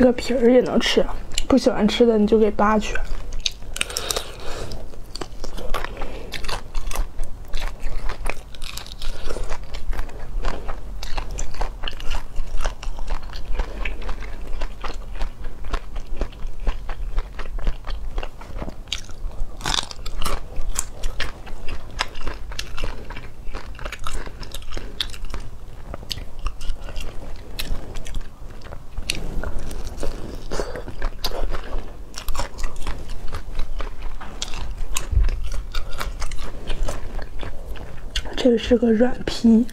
这个皮儿也能吃，不喜欢吃的你就给扒去。这个是个软皮，